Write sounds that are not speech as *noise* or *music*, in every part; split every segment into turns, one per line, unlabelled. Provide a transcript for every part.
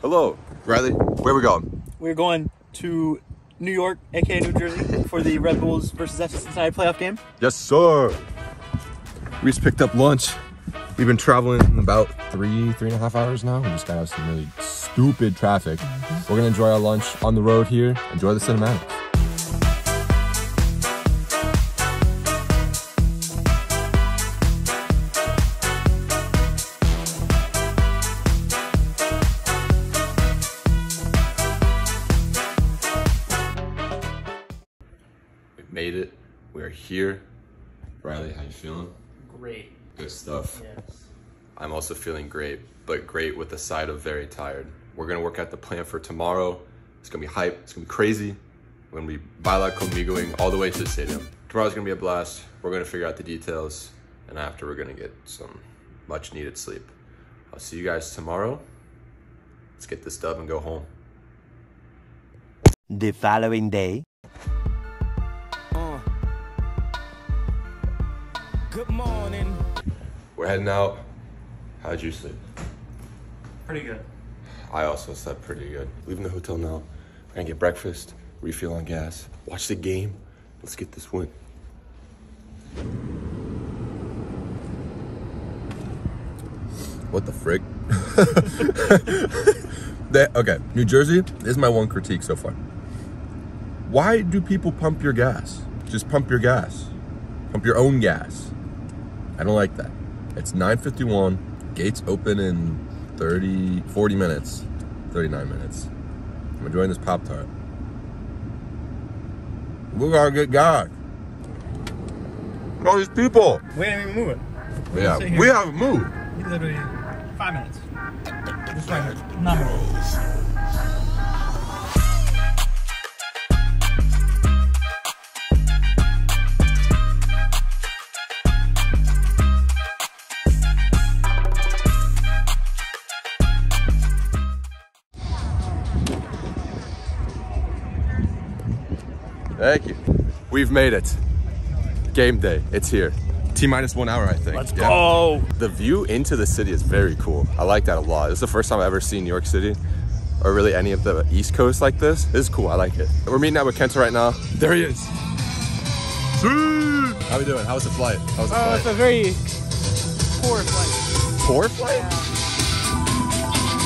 Hello, Riley. Where we going?
We're going to New York, aka New Jersey, for the Red Bulls versus FC Cincinnati playoff game.
Yes, sir. We just picked up lunch. We've been traveling about three, three and a half hours now. We just got out of some really stupid traffic. Mm-hmm. We're gonna enjoy our lunch on the road here. Enjoy the cinematics. Feeling?
Great.
Good stuff.
Yes.
I'm also feeling great, but great with the side of very tired. We're gonna work out the plan for tomorrow. It's gonna be hype. It's gonna be crazy. We're gonna be Baila Conmigoing all the way to the stadium. Tomorrow's gonna be a blast. We're gonna figure out the details, and after we're gonna get some much needed sleep. I'll see you guys tomorrow. Let's get this dub and go home.
The following day.
Good morning.
We're heading out. How'd you sleep?
Pretty good.
I also slept pretty good. Leaving the hotel now. We're gonna get breakfast, refill on gas, watch the game. Let's get this win. What the frick? *laughs* That- okay, New Jersey, this is my one critique so far. Why do people pump your gas? Just pump your gas. Pump your own gas. I don't like that. It's 9.51, gates open in 30, 40 minutes, 39 minutes. I'm enjoying this Pop-Tart. We gotta get God. All these people.
We ain't even moving.
Yeah,
sit
we haven't moved.
Literally five minutes. Just right here.
Thank you. We've made it. Game day. It's here. T minus one hour, I think.
Let's
Yeah.
go.
The view into the city is very cool. I like that a lot. This is the first time I've ever seen New York City or really any of the East Coast like this. This is cool. I like it. We're meeting out with Kenta right now. There he is. How are we doing? How was the flight? How was the
Uh, it's
flight?
a very poor flight.
Poor flight?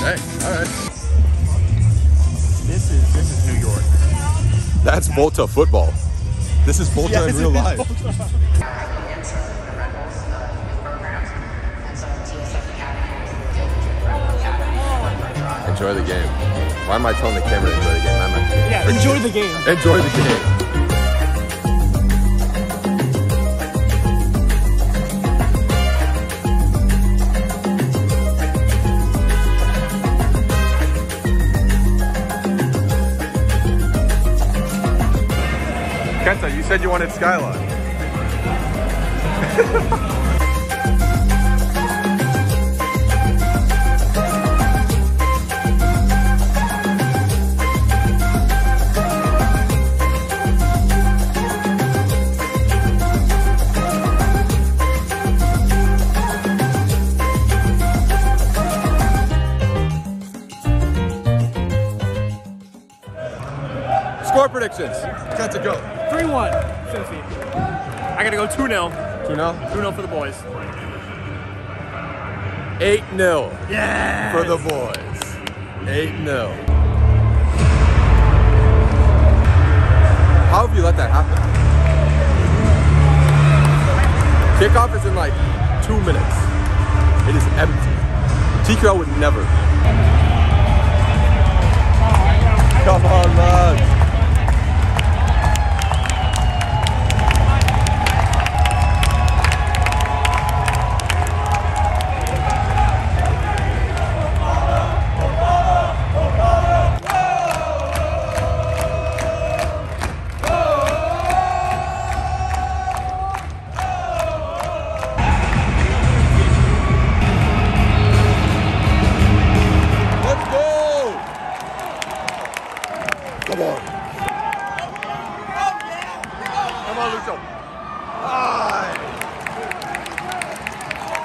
Yeah. Hey, all right.
This is this is New York.
That's Volta football. This is Volta in real life. Enjoy the game. Why am I telling the camera to enjoy the game? I'm not.
Yeah, enjoy the game.
Enjoy the game. You said you wanted Skyline. *laughs* Predictions. Kenta, go.
3 1. Filthy. I gotta go 2 0.
2 0.
2 0 for the boys.
8 0
Yeah.
for the boys. 8 0. How have you let that happen? Kickoff is in like two minutes. It is empty. TQL would never.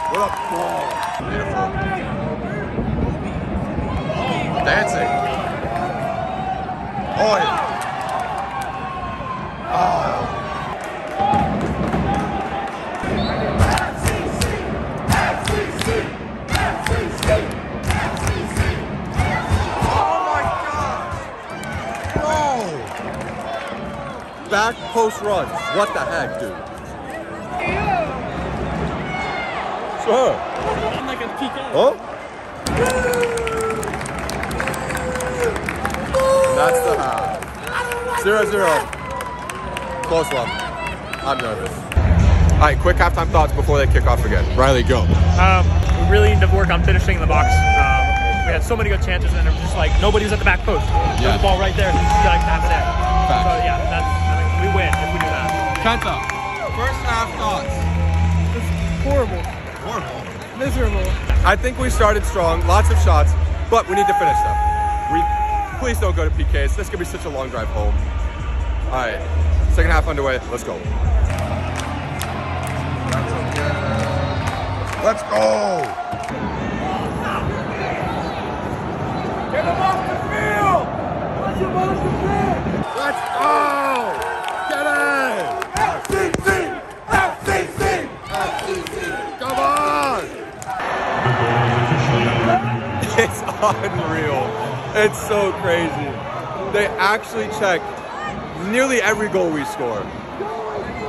What up, ball? Beautiful. dancing. Yeah. Oh! Back post runs. What the heck, dude? Sure.
I'm like a PK.
Huh? That's the half. Zero zero. Close one. I'm nervous. All right, quick halftime thoughts before they kick off again. Riley, go.
Um, we really need to work on finishing the box. Um, we had so many good chances, and it was just like nobody's at the back post. There's
Yeah.
the ball right there. You gotta have it So yeah, that's I mean, we win if we do that.
Kenta, first half thoughts.
Horrible.
Horrible.
Miserable.
I think we started strong, lots of shots, but we need to finish them. We please don't go to PKs. This could be such a long drive home. All right, second half underway. Let's go. Let's go. Get him off the field! Let's go. Get in. FCC. FCC. FCC. Come on. It's unreal. It's so crazy. They actually check nearly every goal we score.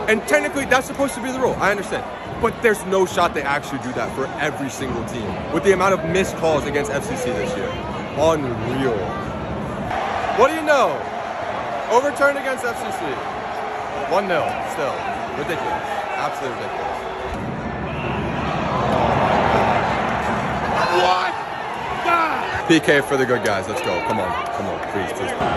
And technically, that's supposed to be the rule. I understand. But there's no shot they actually do that for every single team. With the amount of missed calls against FCC this year. Unreal. What do you know? Overturned against FCC. 1 0. Still. Ridiculous. Absolutely ridiculous. What? PK for the good guys. Let's go. Come on. Come on. Please, please. Let's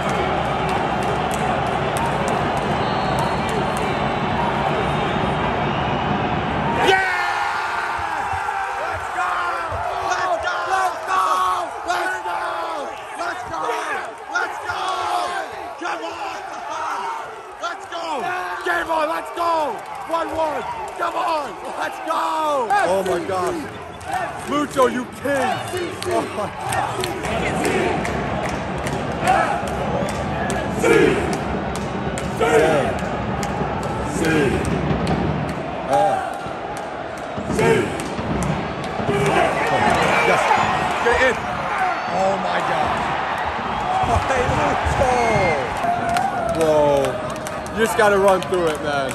go! Let's go! Let's go! Let's go! Let's go! Come on! Let's go! Game on, let's go! 1-1! Come on! Let's go! Oh my gosh. Mucho, you king. Oh my Yes. Get in. Oh my gosh. Hey, Mucho. Whoa. You just gotta run through it, man.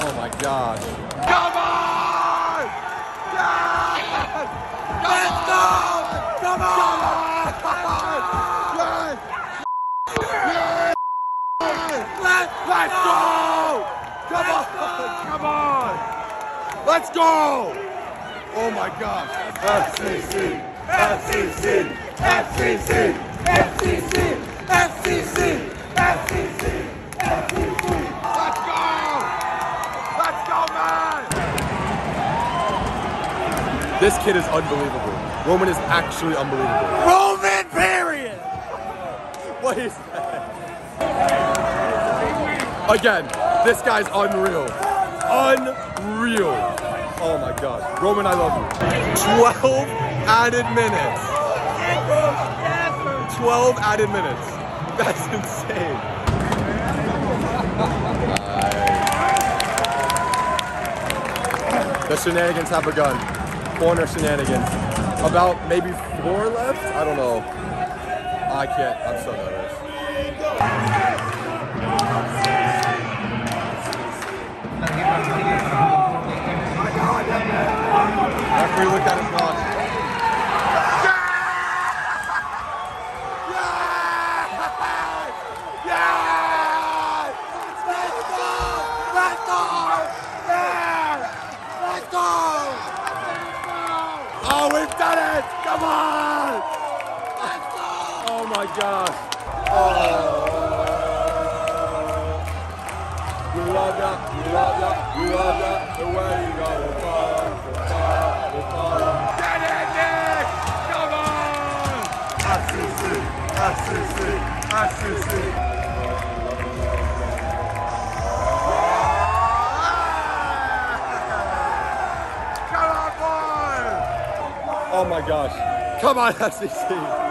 Oh my gosh. Come on! Yes! Let's go! Come on! Yes! Yes! Let's, let's go! Come on! Come on! Let's go! Oh my gosh. FCC! FCC! FCC! FCC! FCC! FCC! This kid is unbelievable. Roman is actually unbelievable.
Roman period.
What is that? Again, this guy's unreal. Unreal. Oh my god. Roman, I love you. 12 added minutes. 12 added minutes. That's insane. The shenanigans have begun. Corner shenanigans. About maybe four left? I don't know. I can't. I'm so nervous. We looked at watch. Oh, we've done it! Come on! Oh my gosh. Oh. We love we love we love. The way you go. Get it, Nick! Come on! Oh my gosh. Come on, *laughs* FCC.